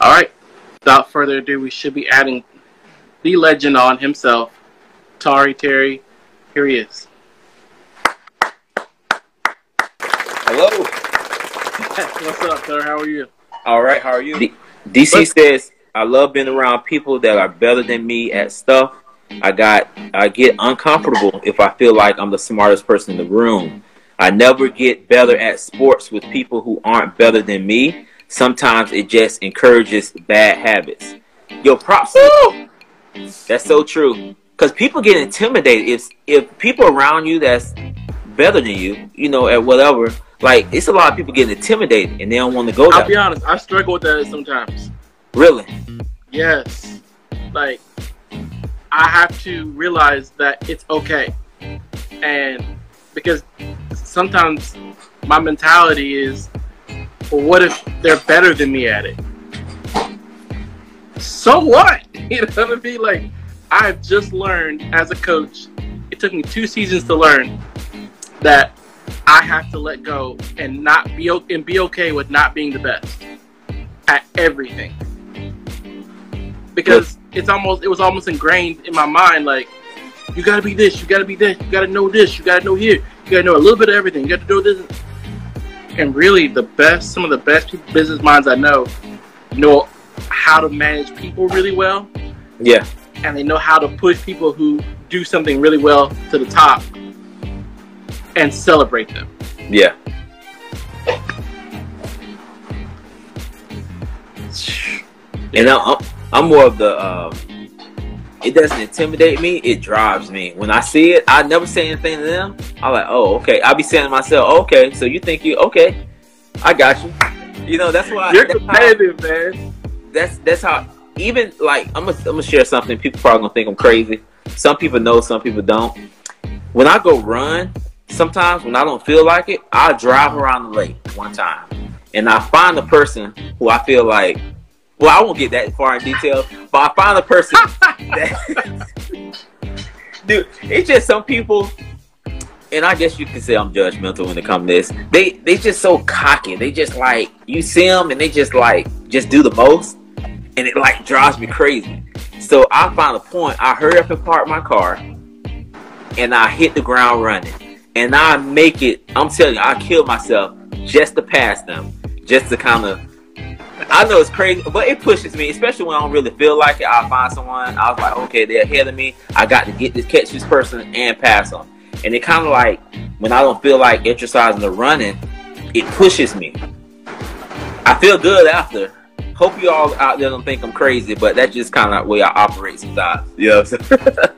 All right. Without further ado, we should be adding the legend on himself, Tari Terry. Here he is. Hello. What's up, sir? How are you? All right. How are you? D- DC says I love being around people that are better than me at stuff. I got I get uncomfortable if I feel like I'm the smartest person in the room. I never get better at sports with people who aren't better than me. Sometimes it just encourages bad habits. Yo, props. That's so true. Cause people get intimidated if if people around you that's better than you, you know, at whatever. Like it's a lot of people getting intimidated and they don't want to go. I'll be honest. I struggle with that sometimes. Really? Yes. Like I have to realize that it's okay, and because sometimes my mentality is, well, what if they're better than me at it? So what? You know what I mean? Like, I've just learned as a coach, it took me two seasons to learn that I have to let go and not be and be okay with not being the best at everything. Because it's almost it was almost ingrained in my mind like you gotta be this, you gotta be this, you gotta know this, you gotta know here, you gotta know a little bit of everything, you gotta know this. And really, the best, some of the best business minds I know know how to manage people really well. Yeah. And they know how to push people who do something really well to the top and celebrate them. Yeah. And I'm, I'm more of the. Um, it doesn't intimidate me. It drives me. When I see it, I never say anything to them. I'm like, oh, okay. I'll be saying to myself, okay. So you think you okay? I got you. You know, that's why. You're competitive, how, man. That's that's how. Even like, I'm gonna I'm gonna share something. People probably gonna think I'm crazy. Some people know, some people don't. When I go run, sometimes when I don't feel like it, I drive around the lake one time, and I find a person who I feel like well, I won't get that far in detail, but I find a person that, dude, it's just some people, and I guess you can say I'm judgmental when it comes to this. They they just so cocky. They just like you see them and they just like just do the most, and it like drives me crazy. So I find a point. I hurry up and park my car, and I hit the ground running, and I make it. I'm telling you, I kill myself just to pass them, just to kind of I know it's crazy, but it pushes me, especially when I don't really feel like it. I find someone, I was like, okay, they're ahead of me. I got to get this, catch this person, and pass them. And it kind of like when I don't feel like exercising or running, it pushes me. I feel good after. Hope you all out there don't think I'm crazy, but that's just kind of the way I operate sometimes. Yeah.